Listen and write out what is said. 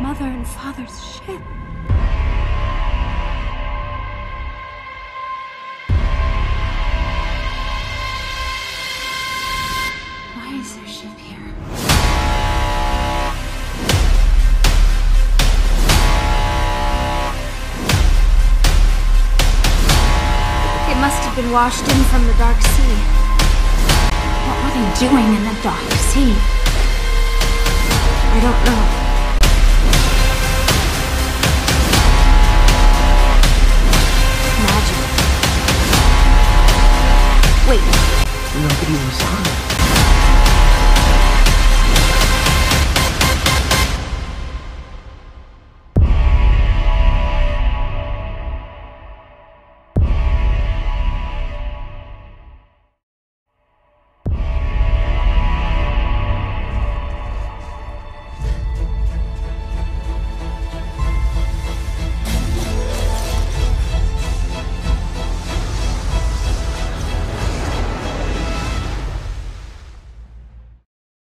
mother and father's ship. Why is their ship here? It must have been washed in from the dark sea. What were they doing in the dark sea? Wait, Nobody was on it.